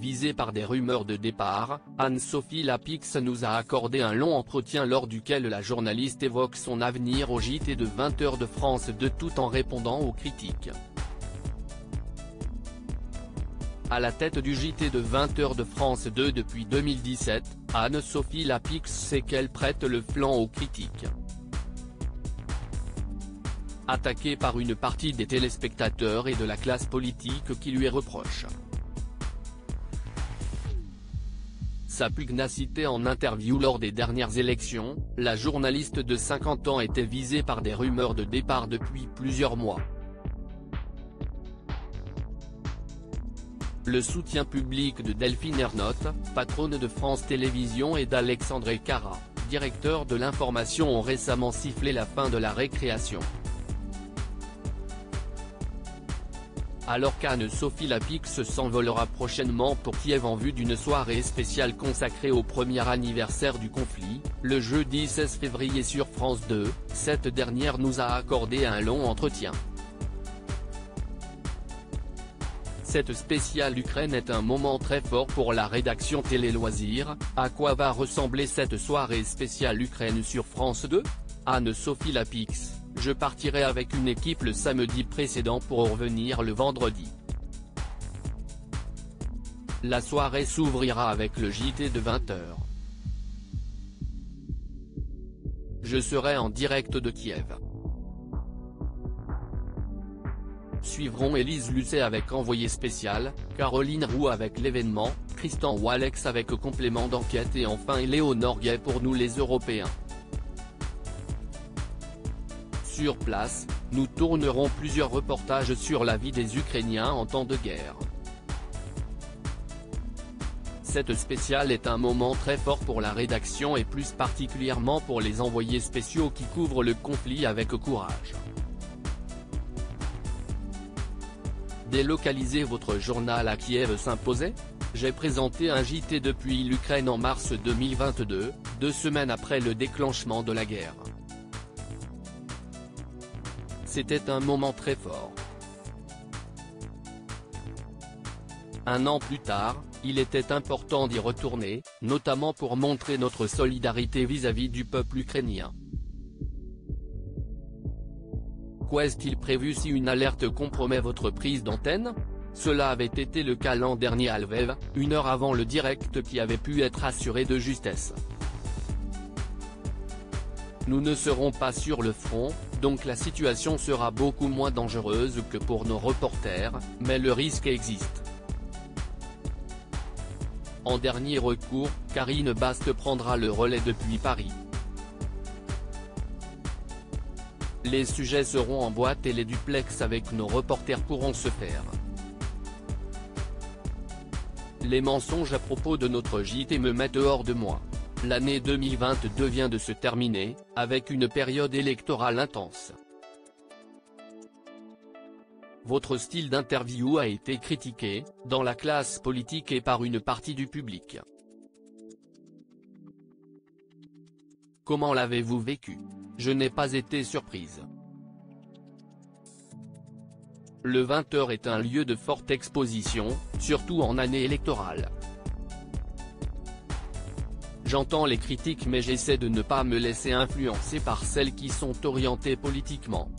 Visée par des rumeurs de départ, Anne-Sophie Lapix nous a accordé un long entretien lors duquel la journaliste évoque son avenir au JT de 20h de France 2 tout en répondant aux critiques. À la tête du JT de 20h de France 2 depuis 2017, Anne-Sophie Lapix sait qu'elle prête le flanc aux critiques. Attaquée par une partie des téléspectateurs et de la classe politique qui lui reproche sa pugnacité en interview lors des dernières élections, la journaliste de 50 ans était visée par des rumeurs de départ depuis plusieurs mois. Le soutien public de Delphine Ernotte, patronne de France Télévisions et d'Alexandre Cara, directeur de l'information ont récemment sifflé la fin de la récréation. Alors qu'Anne-Sophie Lapix s'envolera prochainement pour Kiev en vue d'une soirée spéciale consacrée au premier anniversaire du conflit, le jeudi 16 février sur France 2, cette dernière nous a accordé un long entretien. Cette spéciale Ukraine est un moment très fort pour la rédaction Télé Loisirs, à quoi va ressembler cette soirée spéciale Ukraine sur France 2 Anne-Sophie Lapix, je partirai avec une équipe le samedi précédent pour revenir le vendredi. La soirée s'ouvrira avec le JT de 20h. Je serai en direct de Kiev. Suivront Élise Lucet avec envoyé spécial, Caroline Roux avec l'événement, Tristan Walex avec complément d'enquête et enfin Léonore Gay pour nous les Européens. Sur place, nous tournerons plusieurs reportages sur la vie des Ukrainiens en temps de guerre. Cette spéciale est un moment très fort pour la rédaction et plus particulièrement pour les envoyés spéciaux qui couvrent le conflit avec courage. Délocaliser votre journal à Kiev s'imposait J'ai présenté un JT depuis l'Ukraine en mars 2022, deux semaines après le déclenchement de la guerre. C'était un moment très fort. Un an plus tard, il était important d'y retourner, notamment pour montrer notre solidarité vis-à-vis du peuple ukrainien. Qu'est-il prévu si une alerte compromet votre prise d'antenne? Cela avait été le cas l'an dernier à Lviv, une heure avant le direct qui avait pu être assuré de justesse. Nous ne serons pas sur le front, donc la situation sera beaucoup moins dangereuse que pour nos reporters, mais le risque existe. En dernier recours, Karine Bast prendra le relais depuis Paris. Les sujets seront en boîte et les duplex avec nos reporters pourront se faire. Les mensonges à propos de notre JT me mettent hors de moi. L'année 2022 vient de se terminer, avec une période électorale intense. Votre style d'interview a été critiqué, dans la classe politique et par une partie du public. Comment l'avez-vous vécu? Je n'ai pas été surprise. Le 20h est un lieu de forte exposition, surtout en année électorale. J'entends les critiques mais j'essaie de ne pas me laisser influencer par celles qui sont orientées politiquement.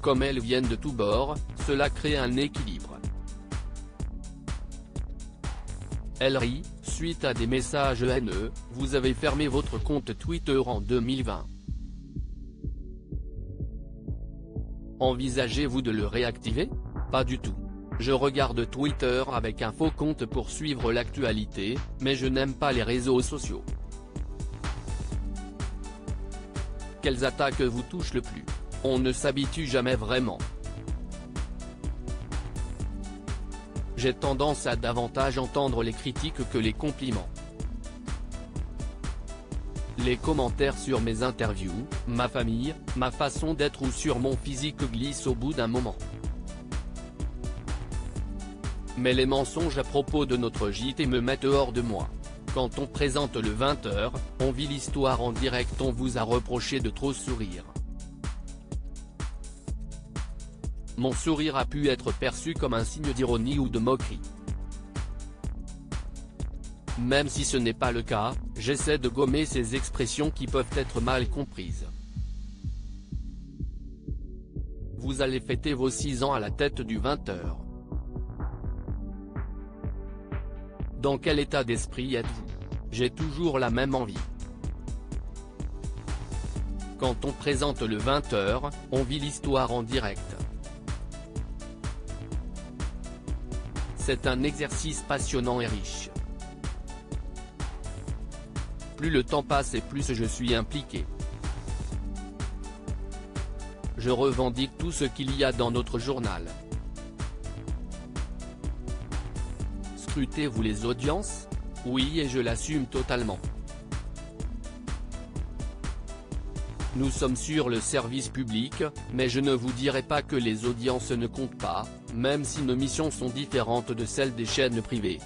Comme elles viennent de tous bords, cela crée un équilibre. Elle rit, suite à des messages haineux, vous avez fermé votre compte Twitter en 2020. Envisagez-vous de le réactiver? Pas du tout. Je regarde Twitter avec un faux compte pour suivre l'actualité, mais je n'aime pas les réseaux sociaux. Quelles attaques vous touchent le plus? On ne s'habitue jamais vraiment. j'ai tendance à davantage entendre les critiques que les compliments. Les commentaires sur mes interviews, ma famille, ma façon d'être ou sur mon physique glissent au bout d'un moment. Mais les mensonges à propos de notre JT me mettent hors de moi. Quand on présente le 20h, on vit l'histoire en direct on vous a reproché de trop sourire. mon sourire a pu être perçu comme un signe d'ironie ou de moquerie. Même si ce n'est pas le cas, j'essaie de gommer ces expressions qui peuvent être mal comprises. Vous allez fêter vos 6 ans à la tête du 20h. Dans quel état d'esprit êtes-vous? J'ai toujours la même envie. Quand on présente le 20h, on vit l'histoire en direct. C'est un exercice passionnant et riche. Plus le temps passe et plus je suis impliqué. Je revendique tout ce qu'il y a dans notre journal. Scrutez-vous les audiences? Oui et je l'assume totalement. Nous sommes sur le service public, mais je ne vous dirai pas que les audiences ne comptent pas, même si nos missions sont différentes de celles des chaînes privées.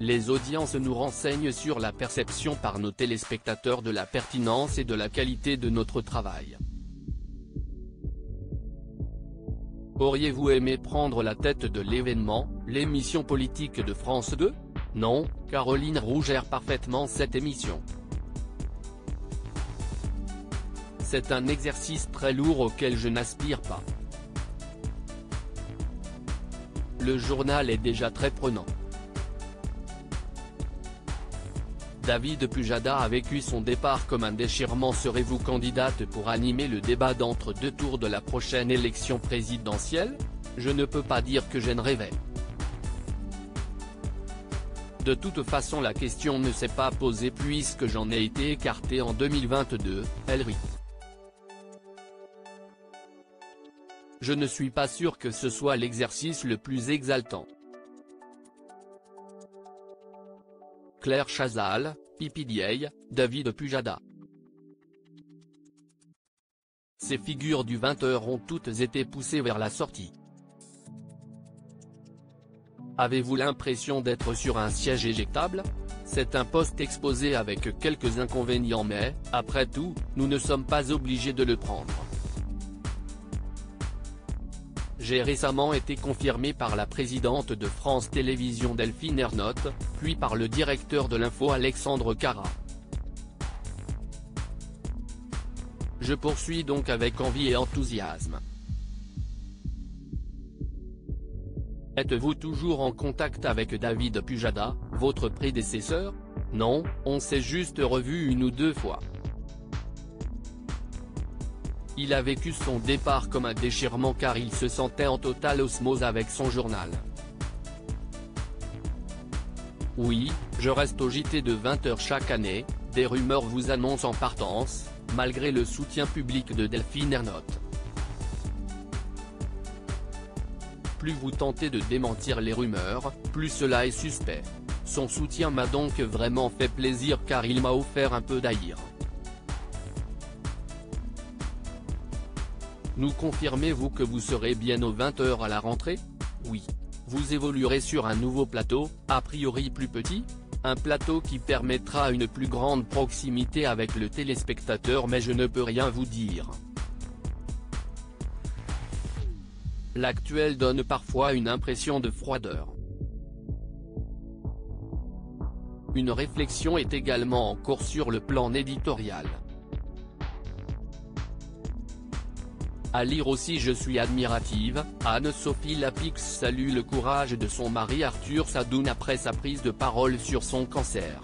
Les audiences nous renseignent sur la perception par nos téléspectateurs de la pertinence et de la qualité de notre travail. Auriez-vous aimé prendre la tête de l'événement, l'émission politique de France 2 Non, Caroline Roux gère parfaitement cette émission. C'est un exercice très lourd auquel je n'aspire pas. Le journal est déjà très prenant. David Pujada a vécu son départ comme un déchirement Serez-vous candidate pour animer le débat d'entre deux tours de la prochaine élection présidentielle? Je ne peux pas dire que je ne rêvais. De toute façon la question ne s'est pas posée puisque j'en ai été écarté en 2022, elle rit. Je ne suis pas sûr que ce soit l'exercice le plus exaltant. Claire Chazal, Pipidiei, David Pujada. Ces figures du 20h ont toutes été poussées vers la sortie. Avez-vous l'impression d'être sur un siège éjectable? C'est un poste exposé avec quelques inconvénients mais, après tout, nous ne sommes pas obligés de le prendre. J'ai récemment été confirmé par la présidente de France Télévisions Delphine Ernotte, puis par le directeur de l'info Alexandre Cara. Je poursuis donc avec envie et enthousiasme. Êtes-vous toujours en contact avec David Pujada, votre prédécesseur? Non, on s'est juste revu une ou deux fois. Il a vécu son départ comme un déchirement car il se sentait en totale osmose avec son journal. Oui, je reste au JT de 20h chaque année, des rumeurs vous annoncent en partance, malgré le soutien public de Delphine Ernotte. Plus vous tentez de démentir les rumeurs, plus cela est suspect. Son soutien m'a donc vraiment fait plaisir car il m'a offert un peu d'aïr. Nous confirmez-vous que vous serez bien aux 20h à la rentrée? Oui. Vous évoluerez sur un nouveau plateau, a priori plus petit Un plateau qui permettra une plus grande proximité avec le téléspectateur mais je ne peux rien vous dire. L'actuel donne parfois une impression de froideur. Une réflexion est également en cours sur le plan éditorial. À lire aussi Je suis admirative, Anne-Sophie Lapix salue le courage de son mari Arthur Sadoun après sa prise de parole sur son cancer.